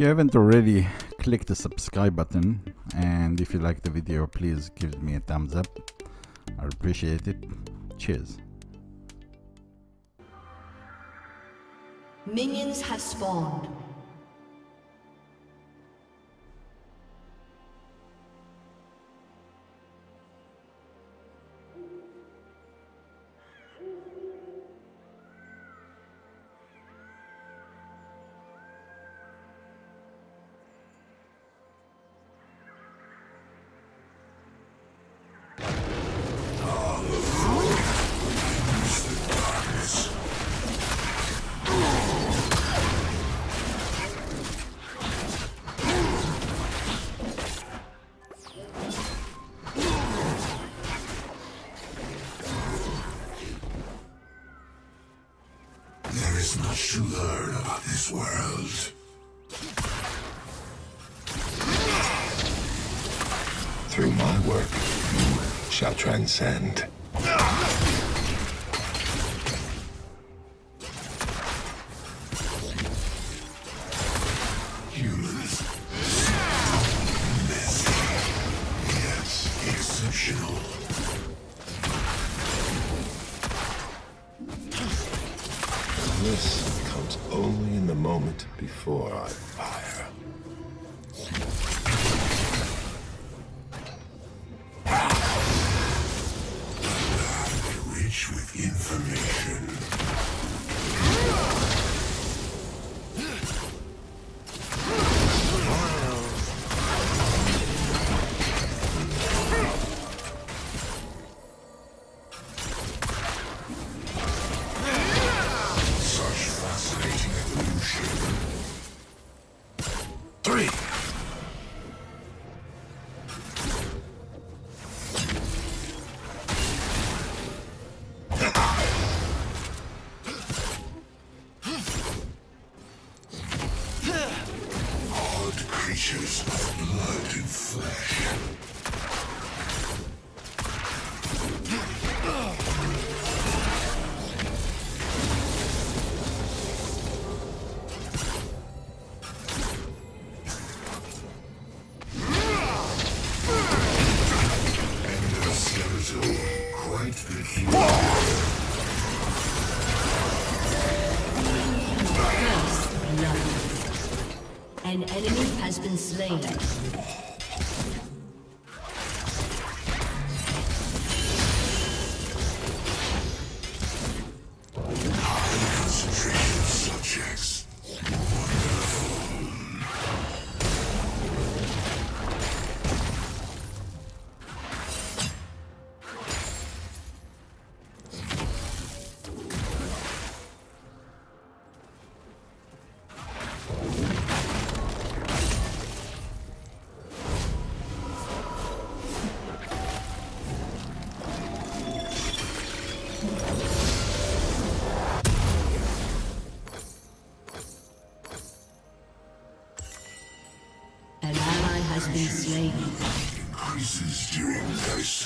You haven't already, click the subscribe button and if you like the video please give me a thumbs up. I appreciate it. Cheers. Minions have spawned. World. Through my work, you shall transcend. Blood and flesh.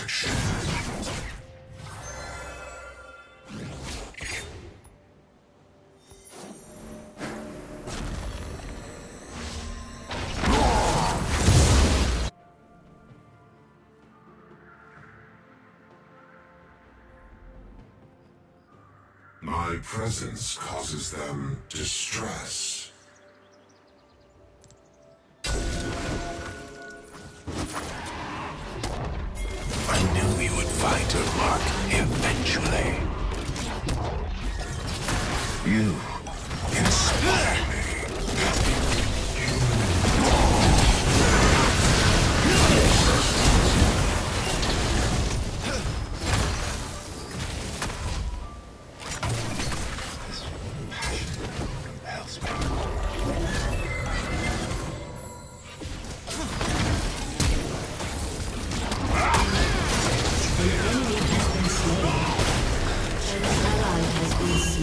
My presence causes them distress.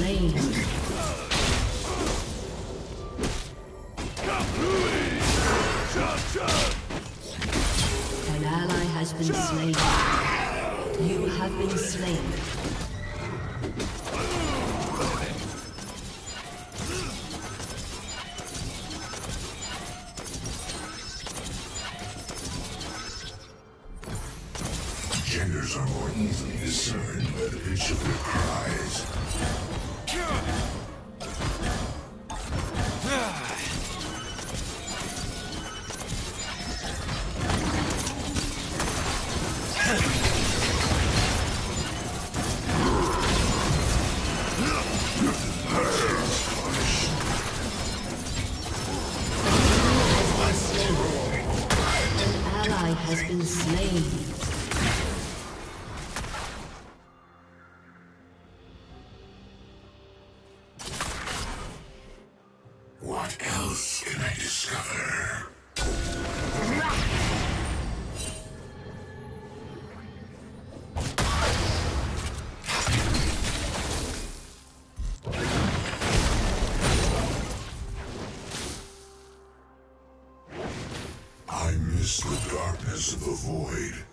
slain. An ally has been slain. You have been slain. darkness of the void.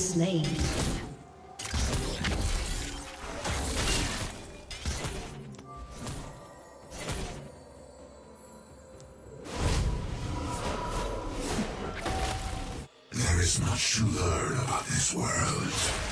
slain. There is much to learn about this world.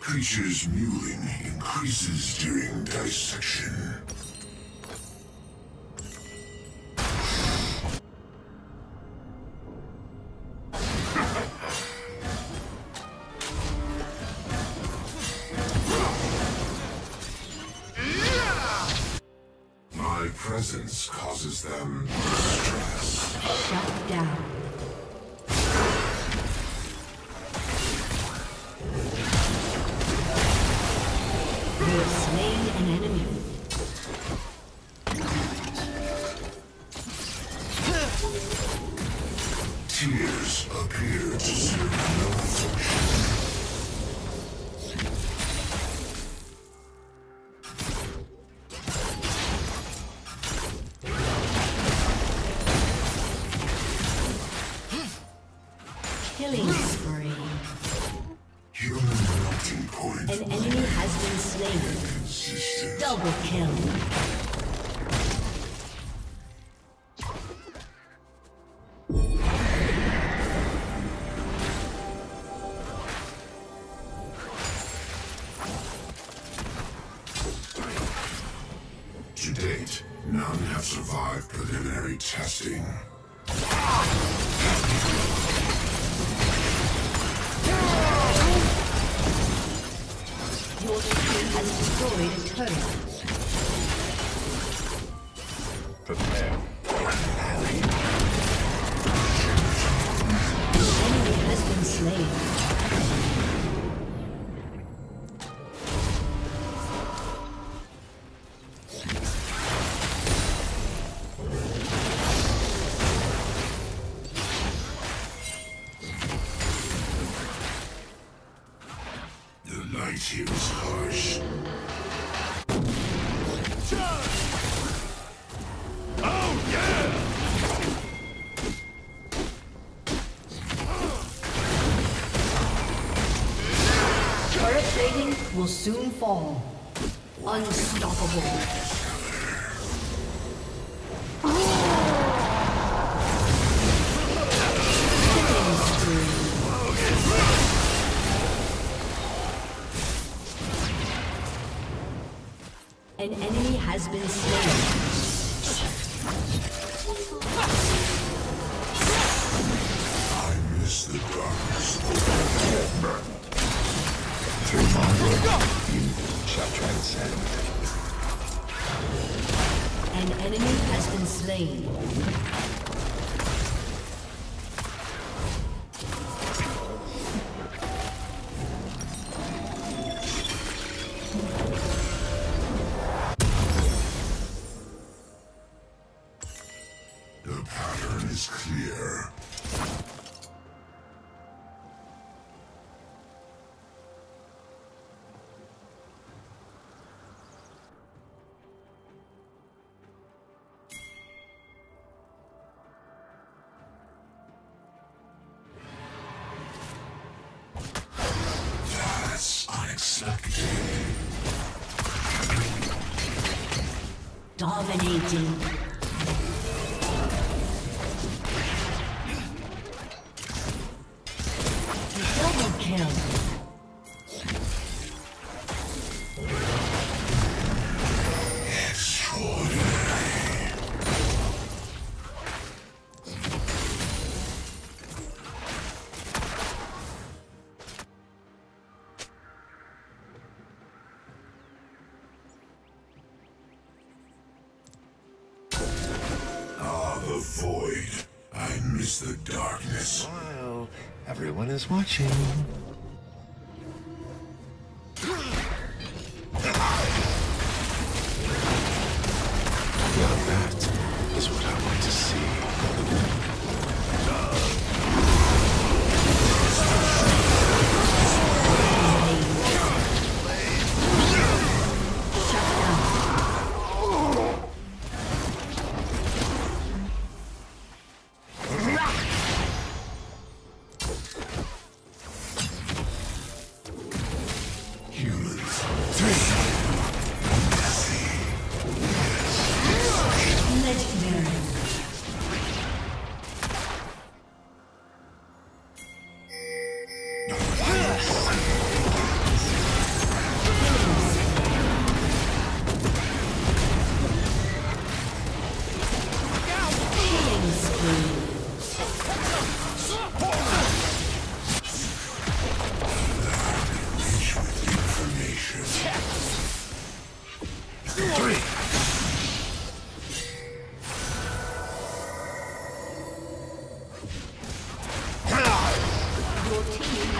Creature's mewing increases during dissection. Presence causes them stress. Shut down. Killing spree. Human melting point An enemy has been slain. Double kill. The light here is harsh. Turret plating will soon fall. Unstoppable. An enemy has been slain. I miss the darkness. You shall transcend. An enemy has been slain. Dominating. I miss the darkness. While everyone is watching.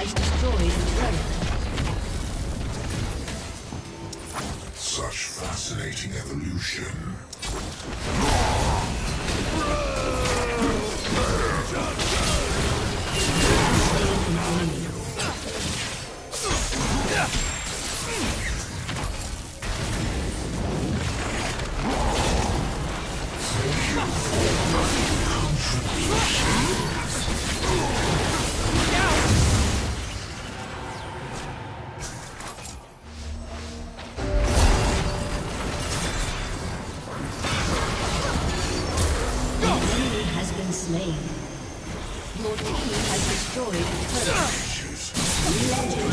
Has destroyed turret. Such fascinating evolution. Legendary.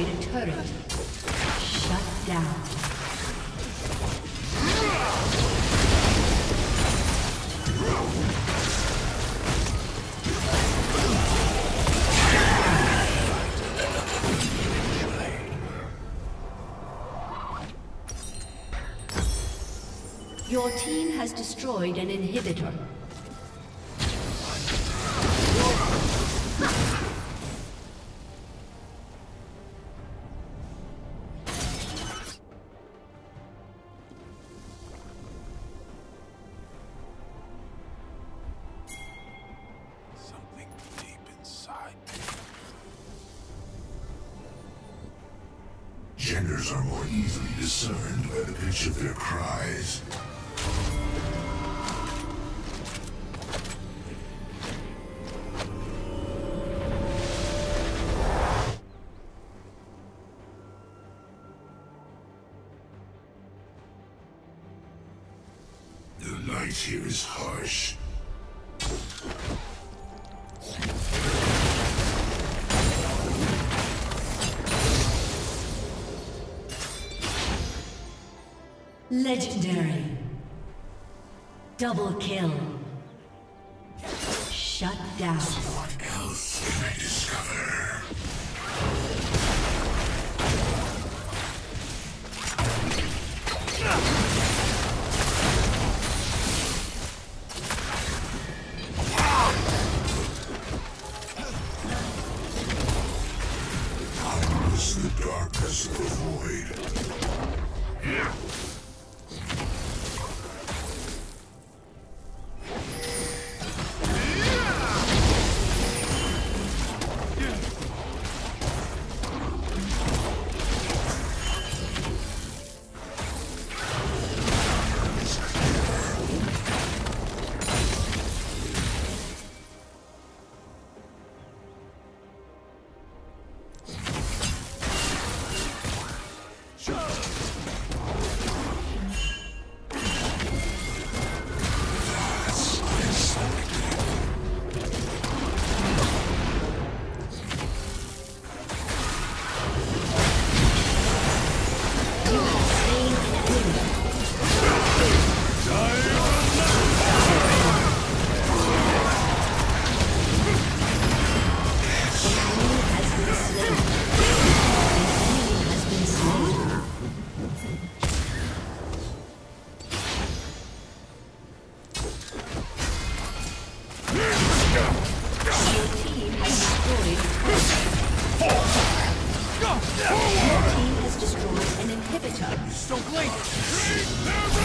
Destroyed a turret. Shut down. Your team has destroyed an inhibitor. Genders are more easily discerned by the pitch of their cries. Double kill. Destroyed an inhibitor.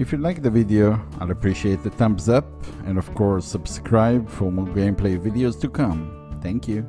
If you like the video, I'll appreciate the thumbs up and of course subscribe for more gameplay videos to come. Thank you.